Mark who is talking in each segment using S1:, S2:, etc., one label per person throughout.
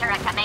S1: begun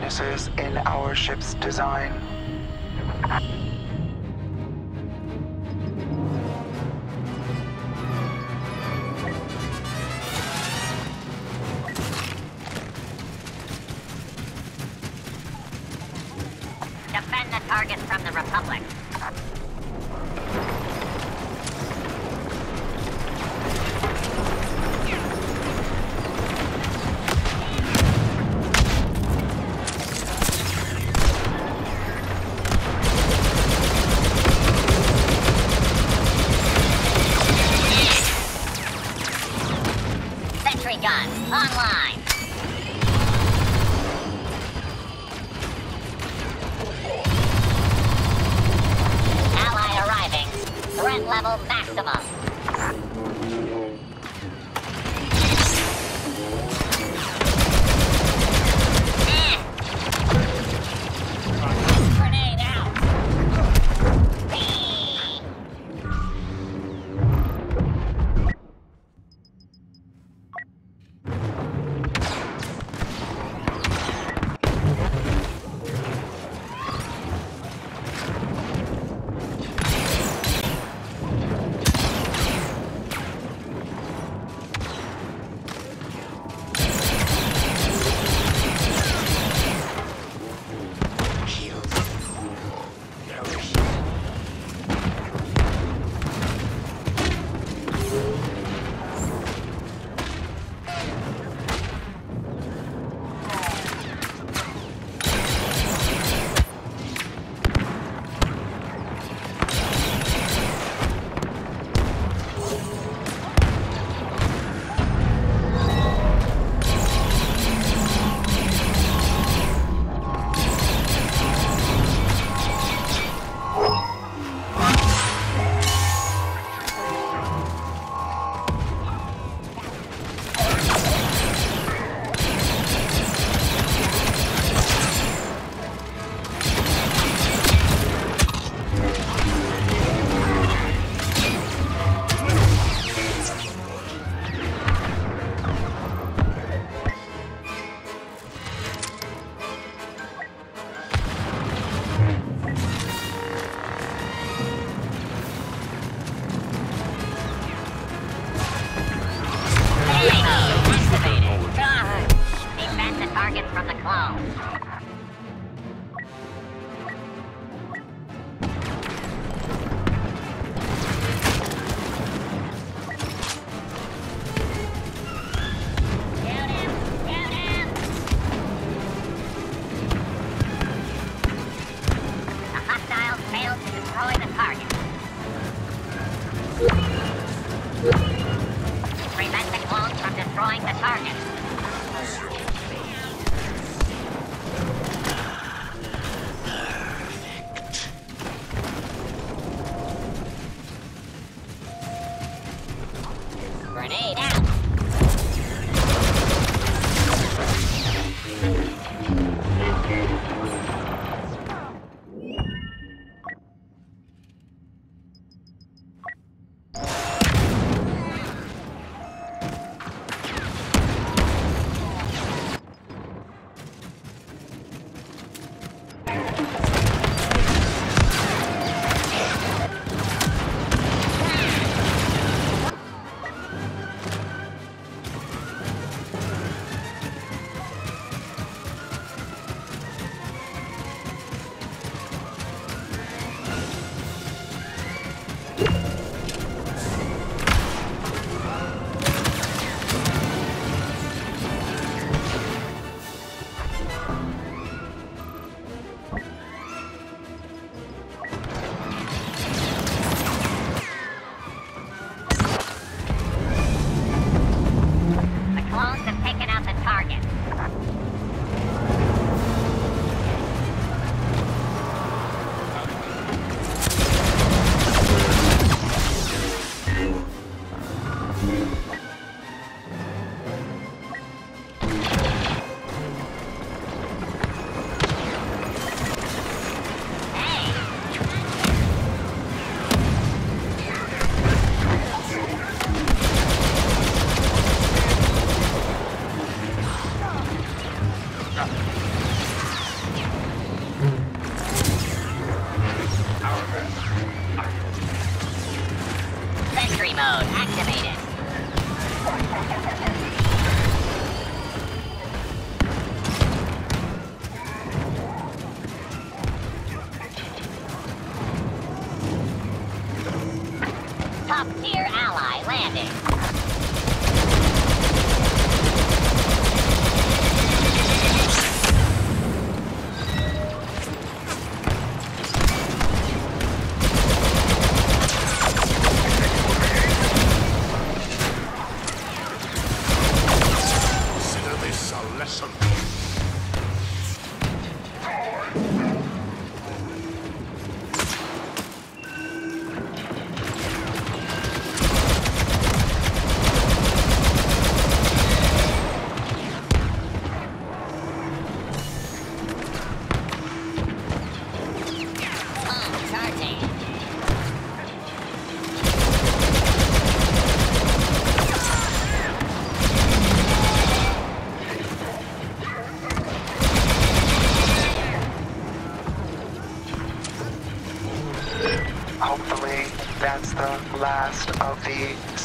S1: weaknesses in our ship's design.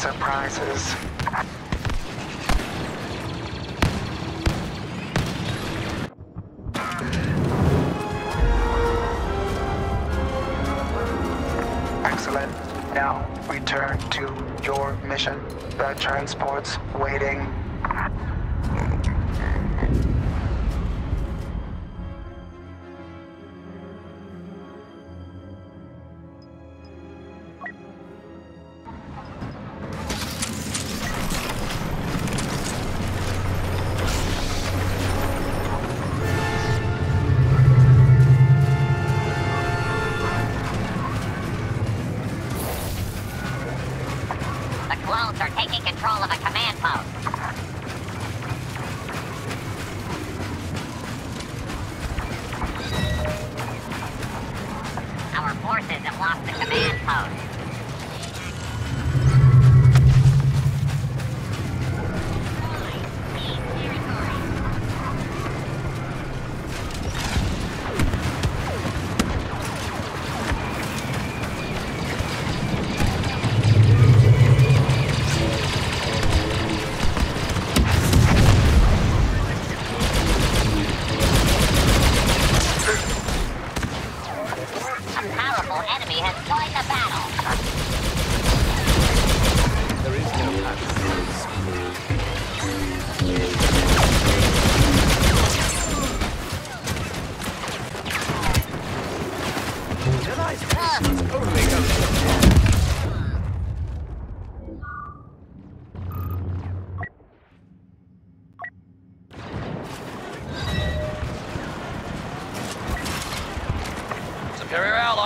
S2: surprises. Excellent. Now return to your mission. The transport's waiting.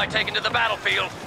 S1: taken to the battlefield.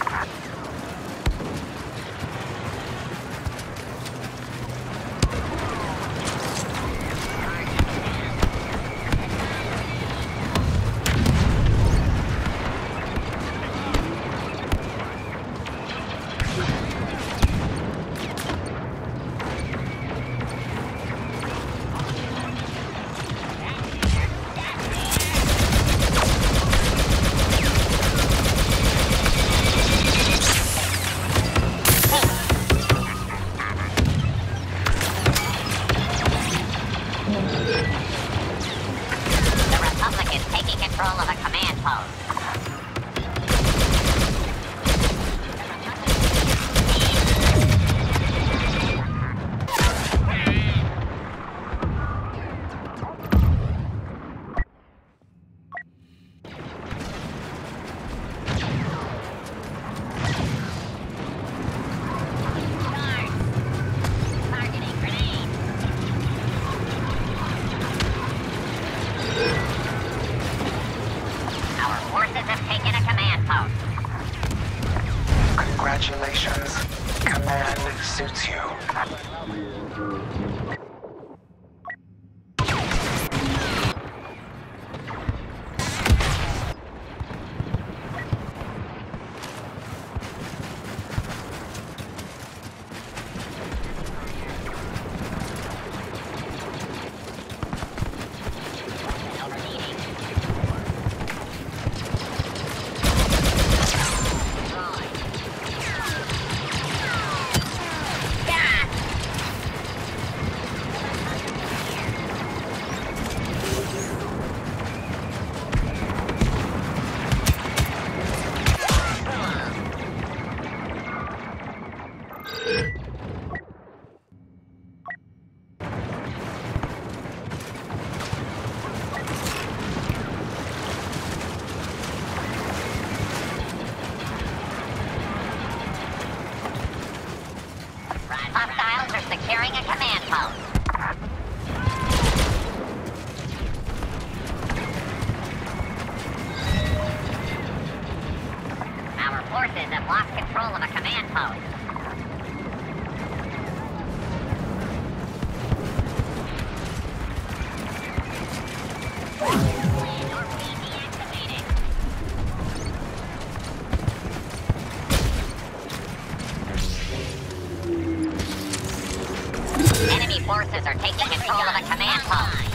S3: Enemy forces are taking control of a command post.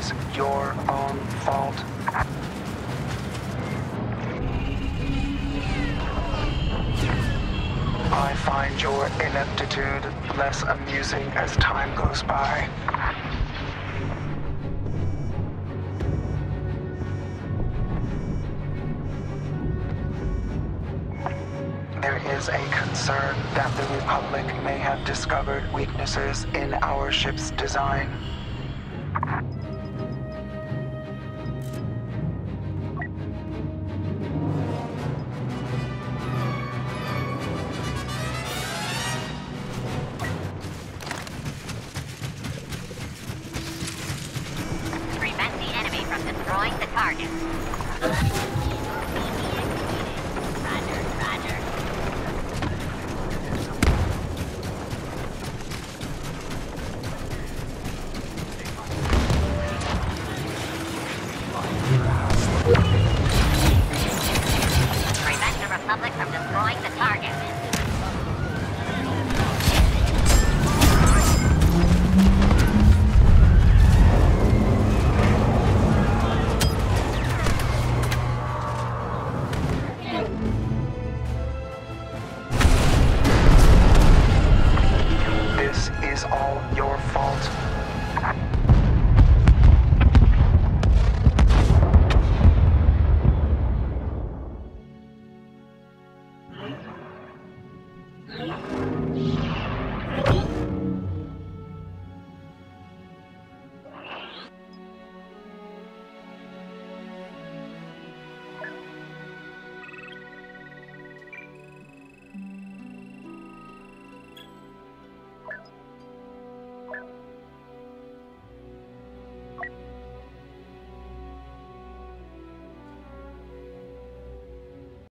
S2: Was your own fault. I find your ineptitude less amusing as time goes by. There is a concern that the Republic may have discovered weaknesses in our ship's design.